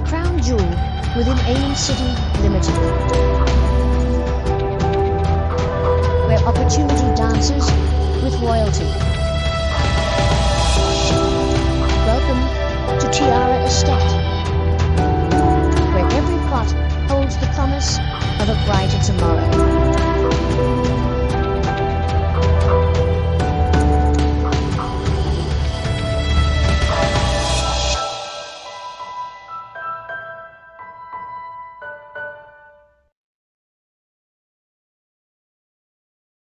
the crown jewel within Amen City Limited, where opportunity dances with royalty. Welcome to Tiara Estate, where every plot holds the promise of a brighter tomorrow.